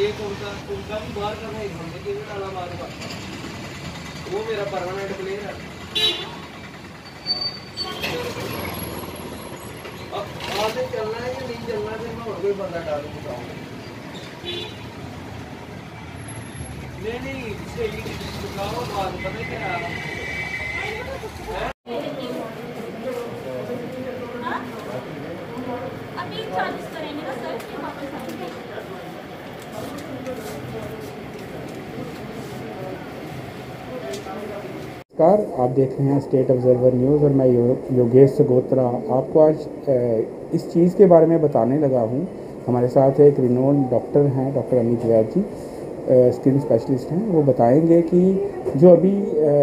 एक उनका उनका भी बाहर का है हमने के भी डाला बाहर का वो मेरा परमानेंट प्लेयर है अब आगे चलना है कि नहीं चलना है मैं और कोई बंदा डालू बताऊँगा नहीं नहीं सही दिखाओ बात पता क्या है अभी चार्जेस करेंगे ना सर फिर वापस आएँगे नमस्कार, आप देख रहे हैं स्टेट ऑब्जर्वर न्यूज़ और मैं योगेश सगोत्रा। आपको आज इस चीज़ के बारे में बताने लगा हूँ। हमारे साथ एक रिनोन डॉक्टर हैं doctor Amit Vaid ji. Skin specialist हैं, वो बताएँगे कि जो अभी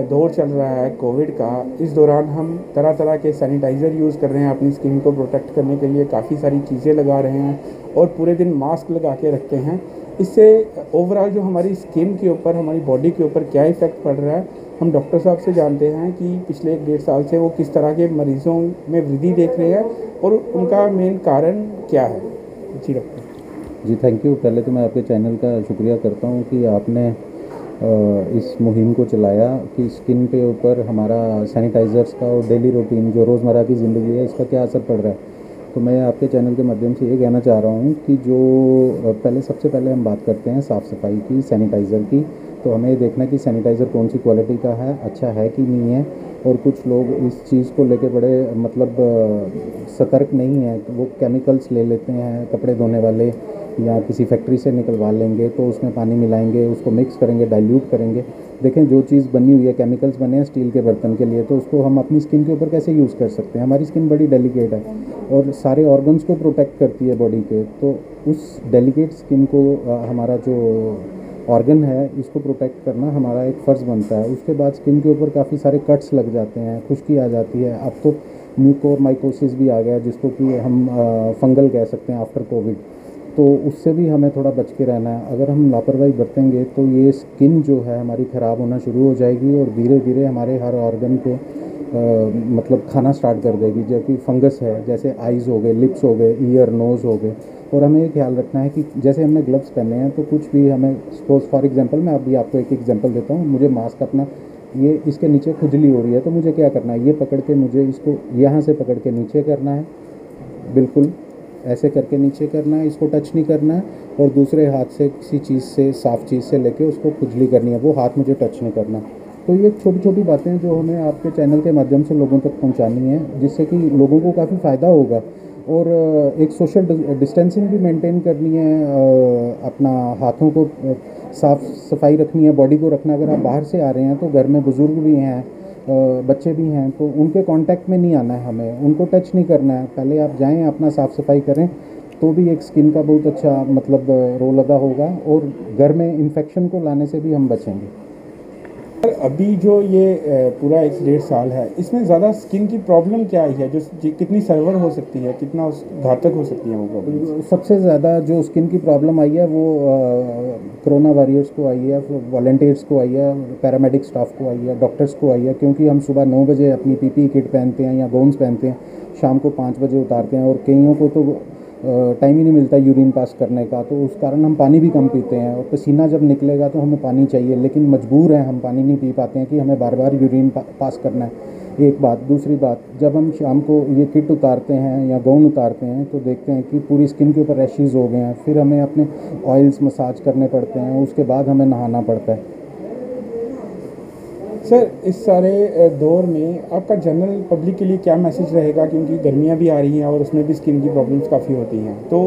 दौर चल रहा है कोविड का, इस दौरान हम तरह तरह के सैनिटाइज़र यूज़ कर रहे हैं, अपनी स्किन को प्रोटेक्ट करने के लिए, काफ़ी सारी चीज़ें लगा रहे हैं और पूरे दिन मास्क लगा के रखते हैं। इससे ओवरऑल जो हमारी स्किन के ऊपर, हमारी बॉडी के ऊपर क्या इफ़ेक्ट पड़ रहा है, हम डॉक्टर साहब से जानते हैं कि पिछले एक डेढ़ साल से वो किस तरह के मरीज़ों में वृद्धि देख रहे हैं और उनका मेन कारण क्या है। जी डॉक्टर जी थैंक यू पहले तो मैं आपके चैनल का शुक्रिया करता हूँ कि आपने इस मुहिम को चलाया कि स्किन पे ऊपर हमारा सैनिटाइज़र्स का और डेली रूटीन जो रोज़मर्रा की ज़िंदगी है, इसका क्या असर पड़ रहा है? तो मैं आपके चैनल के माध्यम से ये कहना चाह रहा हूँ कि जो पहले, सबसे पहले हम बात करते हैं साफ़ सफ़ाई की, सैनिटाइज़र की। तो हमें ये देखना कि सैनिटाइज़र कौन सी क्वालिटी का है अच्छा है कि नहीं है? और कुछ लोग इस चीज़ को लेके बड़े मतलब सतर्क नहीं है। वो केमिकल्स ले लेते हैं, कपड़े धोने वाले या किसी फैक्ट्री से निकलवा लेंगे तो उसमें पानी मिलाएँगे, उसको मिक्स करेंगे डाइल्यूट करेंगे। देखें, जो चीज़ बनी हुई है, केमिकल्स बने हैं स्टील के बर्तन के लिए तो उसको हम अपनी स्किन के ऊपर कैसे यूज़ कर सकते हैं? हमारी स्किन बड़ी डेलिकेट है और सारे ऑर्गन्स को प्रोटेक्ट करती है बॉडी के तो उस डेलिकेट स्किन को हमारा जो ऑर्गन है, इसको प्रोटेक्ट करना हमारा एक फ़र्ज़ बनता है। उसके बाद स्किन के ऊपर काफ़ी सारे कट्स लग जाते हैं, खुश्की आ जाती है। अब तो म्यूकोर माइकोसिस भी आ गया जिसको कि हम फंगल कह सकते हैं आफ्टर कोविड तो उससे भी हमें थोड़ा बच के रहना है। अगर हम लापरवाही बरतेंगे तो ये स्किन जो है हमारी ख़राब होना शुरू हो जाएगी और धीरे धीरे हमारे हर ऑर्गन को मतलब खाना स्टार्ट कर देगी जबकि फंगस है, जैसे आइज़ हो गए लिप्स हो गए ईयर नोज़ हो गए। और हमें ये ख्याल रखना है कि जैसे हमने ग्लव्स पहने हैं तो कुछ भी हमें सपोज़ फॉर एग्जांपल मैं अभी आपको एक एग्जांपल देता हूँ, मुझे मास्क अपना ये इसके नीचे खुजली हो रही है तो मुझे क्या करना है? ये पकड़ के मुझे इसको यहाँ से पकड़ के नीचे करना है, बिल्कुल ऐसे करके नीचे करना है, इसको टच नहीं करना है, और दूसरे हाथ से किसी चीज़ से, साफ़ चीज़ से लेके उसको खुजली करनी है, वो हाथ मुझे टच नहीं करना। तो ये छोटी छोटी बातें जो हमें आपके चैनल के माध्यम से लोगों तक पहुंचानी है, जिससे कि लोगों को काफ़ी फ़ायदा होगा। और एक सोशल डिस्टेंसिंग भी मेंटेन करनी है अपना हाथों को साफ़ सफ़ाई रखनी है, बॉडी को रखना। अगर आप बाहर से आ रहे हैं तो घर में बुज़ुर्ग भी हैं बच्चे भी हैं तो उनके कांटेक्ट में नहीं आना है हमें। उनको टच नहीं करना है। पहले आप जाएँ, अपना साफ़ सफ़ाई करें तो भी एक स्किन का बहुत अच्छा मतलब रोल अदा होगा। और घर में इन्फेक्शन को लाने से भी हम बचेंगे। सर अभी जो ये पूरा एक डेढ़ साल है, इसमें ज़्यादा स्किन की प्रॉब्लम क्या आई है? जो कितनी सर्वर हो सकती है, कितना घातक हो सकती है वो प्रॉब्लम सबसे ज़्यादा जो स्किन की प्रॉब्लम आई है वो कोरोना वॉरियर्स को आई है वॉल्टियर्स को आई है पैरामेडिक स्टाफ को आई है डॉक्टर्स को आई है, क्योंकि हम सुबह नौ बजे अपनी पीपी किट पहनते हैं या गोन्स पहनते हैं, शाम को पाँच बजे उतारते हैं और कईयों को तो टाइम ही नहीं मिलता यूरिन पास करने का तो उस कारण हम पानी भी कम पीते हैं और पसीना जब निकलेगा तो हमें पानी चाहिए लेकिन मजबूर हैं हम पानी नहीं पी पाते हैं कि हमें बार बार यूरिन पा, पास करना है। एक बात दूसरी बात जब हम शाम को ये किट उतारते हैं या गाउन उतारते हैं तो देखते हैं कि पूरी स्किन के ऊपर रैशेज़ हो गए हैं फिर हमें अपने ऑयल्स मसाज करने पड़ते हैं उसके बाद हमें नहाना पड़ता है। सर इस सारे दौर में आपका जनरल पब्लिक के लिए क्या मैसेज रहेगा? क्योंकि गर्मियाँ भी आ रही हैं और उसमें भी स्किन की प्रॉब्लम्स काफ़ी होती हैं। तो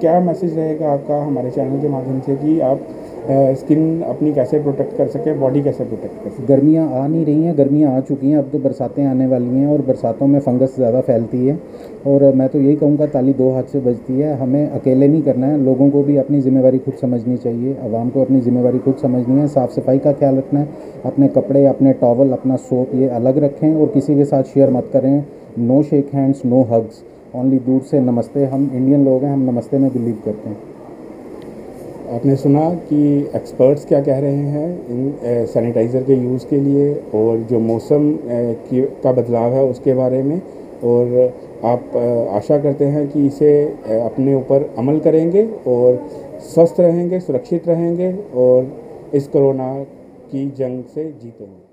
क्या मैसेज रहेगा आपका, हमारे चैनल के माध्यम से कि आप स्किन अपनी कैसे प्रोटेक्ट कर सके बॉडी कैसे प्रोटेक्ट कर सकें? गर्मियाँ आ नहीं रही हैं, गर्मियाँ आ चुकी हैं, अब तो बरसातें आने वाली हैं और बरसातों में फंगस ज़्यादा फैलती है। और मैं तो यही कहूँगा, ताली दो हाथ से बजती है। हमें अकेले नहीं करना है, लोगों को भी अपनी जिम्मेवारी खुद समझनी चाहिए। आवाम को अपनी जिम्मेवारी खुद समझनी है साफ़ सफ़ाई का ख्याल रखना है, अपने कपड़े, अपने टॉवल अपना सोप ये अलग रखें और किसी के साथ शेयर मत करें। No shake hands no hugs only दूर से नमस्ते। हम इंडियन लोग हैं, हम नमस्ते में बिलीव करते हैं। आपने सुना कि एक्सपर्ट्स क्या कह रहे हैं इन सैनिटाइज़र के यूज़ के लिए और जो मौसम की, का बदलाव है उसके बारे में और आप आशा करते हैं कि इसे अपने ऊपर अमल करेंगे और स्वस्थ रहेंगे, सुरक्षित रहेंगे और इस कोरोना की जंग से जीतेंगे